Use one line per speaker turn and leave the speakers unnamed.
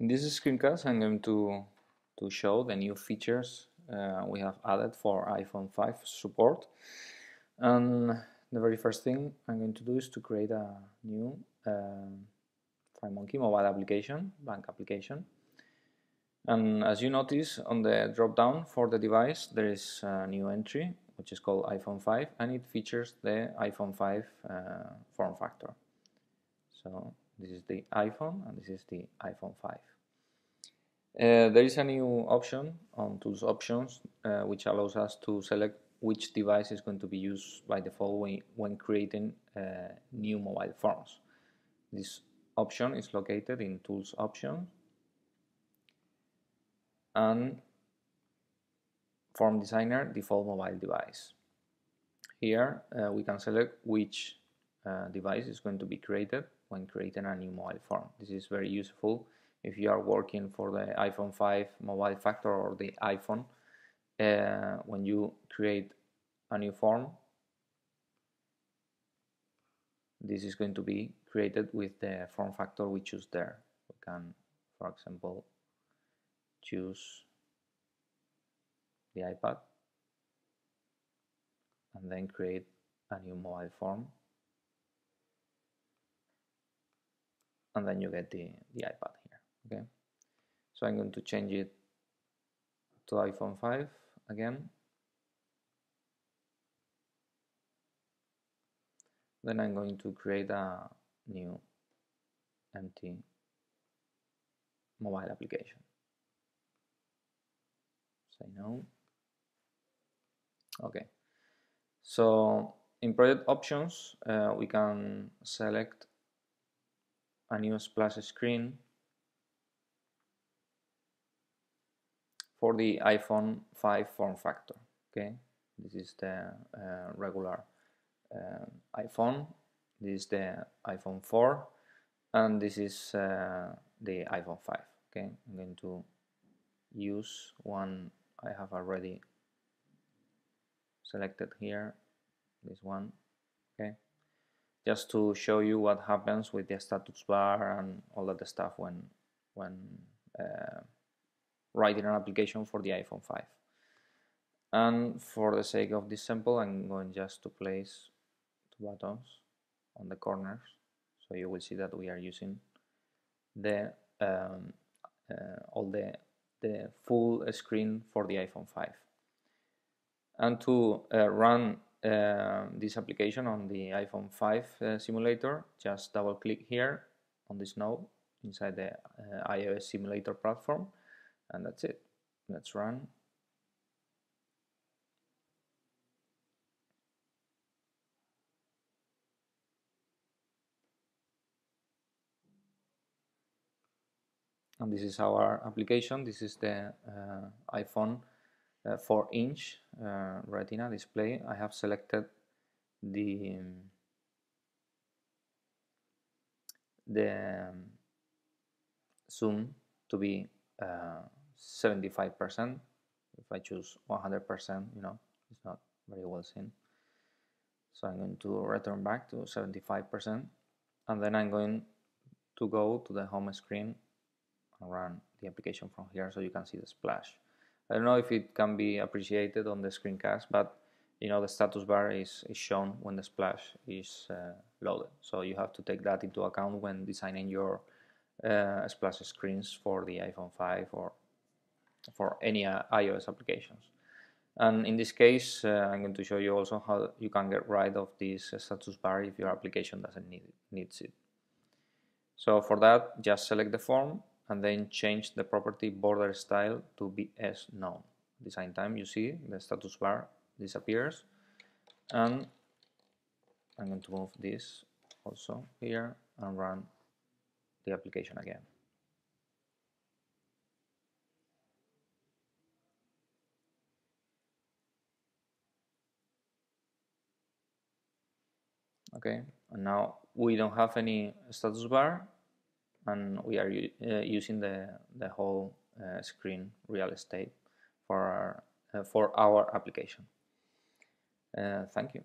In this screencast I'm going to, to show the new features uh, we have added for iPhone 5 support. And the very first thing I'm going to do is to create a new um, FireMonkey mobile application, blank application. And as you notice on the drop down for the device there is a new entry which is called iPhone 5 and it features the iPhone 5 uh, form factor so this is the iPhone and this is the iPhone 5. Uh, there is a new option on Tools Options uh, which allows us to select which device is going to be used by default when, when creating uh, new mobile forms. This option is located in Tools Options and Form Designer Default Mobile Device. Here uh, we can select which uh, device is going to be created when creating a new mobile form. This is very useful if you are working for the iPhone 5 mobile factor or the iPhone. Uh, when you create a new form, this is going to be created with the form factor we choose there. We can, for example, choose the iPad and then create a new mobile form and then you get the, the iPad here okay? So I'm going to change it to iPhone 5 again. Then I'm going to create a new empty mobile application. Say no. Okay. So in project options uh, we can select a new splash screen for the iPhone 5 form factor okay? This is the uh, regular uh, iPhone. This is the iPhone 4 and this is uh, the iPhone 5 okay? I'm going to use one I have already selected here this one okay just to show you what happens with the status bar and all that stuff when when uh, writing an application for the iPhone 5 and for the sake of this sample I'm going just to place two buttons on the corners so you will see that we are using the um, uh, all the the full screen for the iPhone 5 and to uh, run uh, this application on the iPhone 5 uh, simulator, just double click here on this node inside the uh, iOS simulator platform and that's it. Let's run. And this is our application. This is the uh, iPhone 4 inch uh, retina display. I have selected the the um, zoom to be 75% uh, if I choose 100% you know it's not very well seen. So I'm going to return back to 75% and then I'm going to go to the home screen and run the application from here so you can see the splash I don't know if it can be appreciated on the screencast, but you know the status bar is, is shown when the splash is uh, loaded. So you have to take that into account when designing your uh, splash screens for the iPhone 5 or for any uh, iOS applications. And in this case, uh, I'm going to show you also how you can get rid of this status bar if your application doesn't need needs it. So for that, just select the form and then change the property border style to be bsNone. Same time, you see the status bar disappears and I'm going to move this also here and run the application again. Okay, and now we don't have any status bar and we are uh, using the, the whole uh, screen real estate for our, uh, for our application. Uh, thank you.